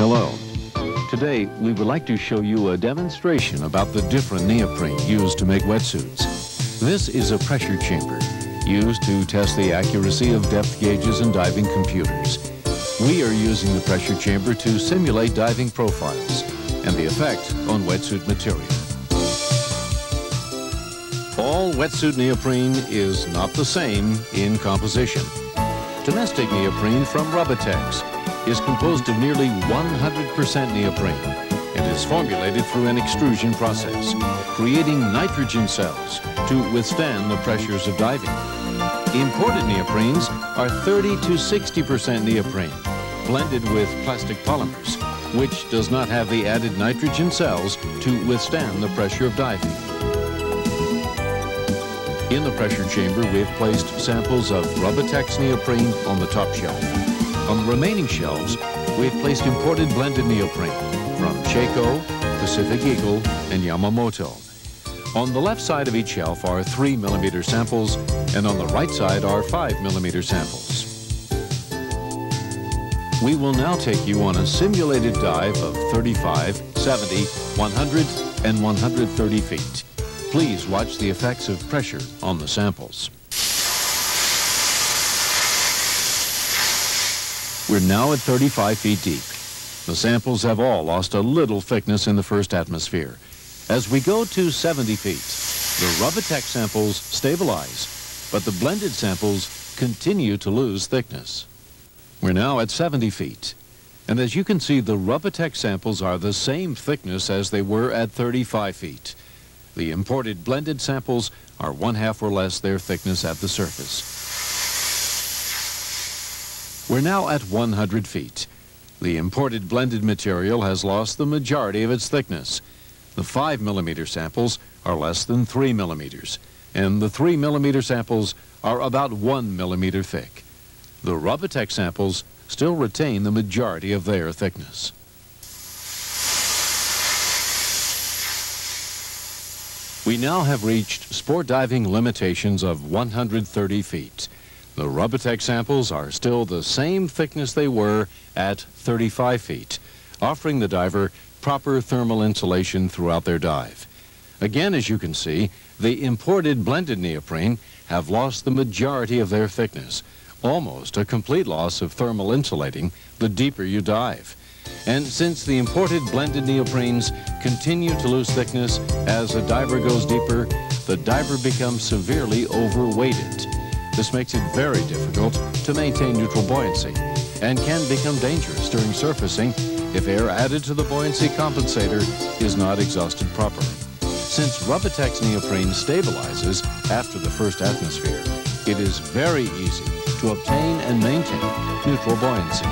Hello. Today, we would like to show you a demonstration about the different neoprene used to make wetsuits. This is a pressure chamber used to test the accuracy of depth gauges and diving computers. We are using the pressure chamber to simulate diving profiles and the effect on wetsuit material. All wetsuit neoprene is not the same in composition. Domestic neoprene from Rubatex is composed of nearly 100% neoprene and is formulated through an extrusion process, creating nitrogen cells to withstand the pressures of diving. Imported neoprenes are 30 to 60% neoprene, blended with plastic polymers, which does not have the added nitrogen cells to withstand the pressure of diving. In the pressure chamber, we have placed samples of Rubatex neoprene on the top shelf. On the remaining shelves, we have placed imported blended neoprene from Chaco, Pacific Eagle, and Yamamoto. On the left side of each shelf are 3 millimeter samples, and on the right side are 5 millimeter samples. We will now take you on a simulated dive of 35, 70, 100, and 130 feet. Please watch the effects of pressure on the samples. We're now at 35 feet deep. The samples have all lost a little thickness in the first atmosphere. As we go to 70 feet, the Rubatex samples stabilize, but the blended samples continue to lose thickness. We're now at 70 feet. And as you can see, the Rubatex samples are the same thickness as they were at 35 feet. The imported blended samples are one half or less their thickness at the surface. We're now at 100 feet. The imported blended material has lost the majority of its thickness. The 5 millimeter samples are less than 3 millimeters, and the 3 millimeter samples are about 1 millimeter thick. The Rubatex samples still retain the majority of their thickness. We now have reached sport diving limitations of 130 feet. The Rubatex samples are still the same thickness they were at 35 feet, offering the diver proper thermal insulation throughout their dive. Again, as you can see, the imported blended neoprene have lost the majority of their thickness, almost a complete loss of thermal insulating the deeper you dive. And since the imported blended neoprenes continue to lose thickness as a diver goes deeper, the diver becomes severely overweighted. This makes it very difficult to maintain neutral buoyancy and can become dangerous during surfacing if air added to the buoyancy compensator is not exhausted properly. Since Rubatex neoprene stabilizes after the first atmosphere, it is very easy to obtain and maintain neutral buoyancy.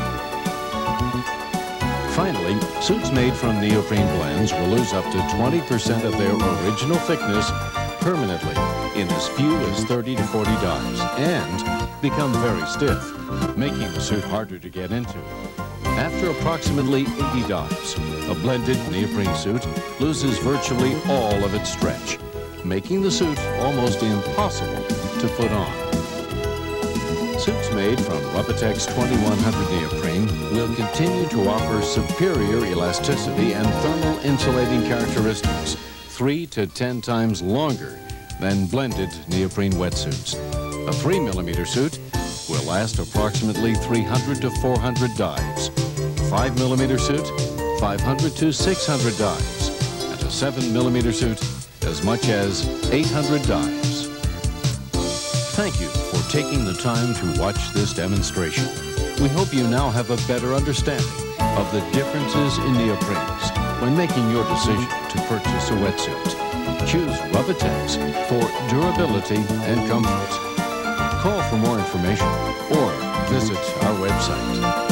Finally, suits made from neoprene blends will lose up to 20% of their original thickness permanently in as few as 30 to 40 dives and become very stiff, making the suit harder to get into. After approximately 80 dives, a blended neoprene suit loses virtually all of its stretch, making the suit almost impossible to put on. Suits made from Rubatex 2100 neoprene will continue to offer superior elasticity and thermal insulating characteristics, three to 10 times longer than blended neoprene wetsuits. A 3 millimeter suit will last approximately 300 to 400 dives. A 5 millimeter suit, 500 to 600 dives. And a 7 millimeter suit, as much as 800 dives. Thank you for taking the time to watch this demonstration. We hope you now have a better understanding of the differences in neoprenes when making your decision to purchase a wetsuit. Choose Rubatex for durability and comfort. Call for more information or visit our website.